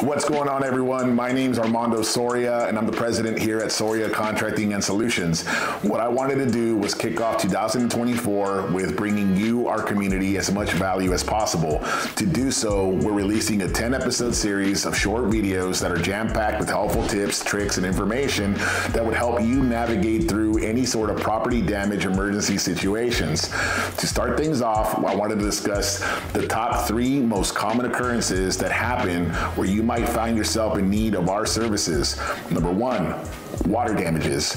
What's going on, everyone? My name is Armando Soria, and I'm the president here at Soria Contracting and Solutions. What I wanted to do was kick off 2024 with bringing you, our community, as much value as possible. To do so, we're releasing a 10 episode series of short videos that are jam packed with helpful tips, tricks, and information that would help you navigate through any sort of property damage emergency situations. To start things off, I wanted to discuss the top three most common occurrences that happen where you might find yourself in need of our services. Number one, water damages.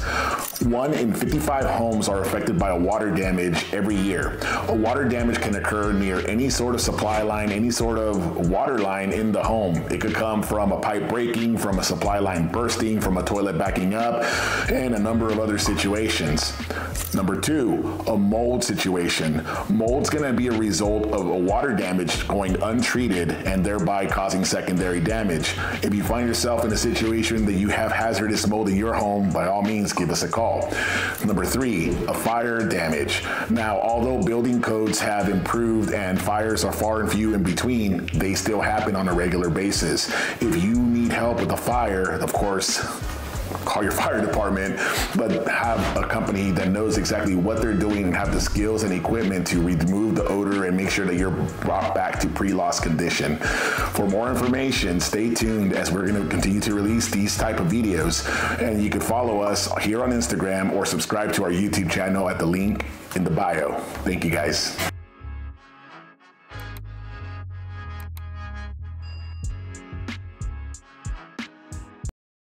One in 55 homes are affected by a water damage every year. A water damage can occur near any sort of supply line, any sort of water line in the home. It could come from a pipe breaking, from a supply line bursting, from a toilet backing up, and a number of other situations. Number two, a mold situation. Mold's gonna be a result of a water damage going untreated and thereby causing secondary damage. If you find yourself in a situation that you have hazardous mold in your home, by all means, give us a call. Number three, a fire damage. Now, although building codes have improved and fires are far and few in between, they still happen on a regular basis. If you need help with a fire, of course, call your fire department, but have a company that knows exactly what they're doing and have the skills and equipment to remove the odor and make sure that you're brought back to pre-loss condition. For more information, stay tuned as we're going to continue to release these type of videos. And you can follow us here on Instagram or subscribe to our YouTube channel at the link in the bio. Thank you guys.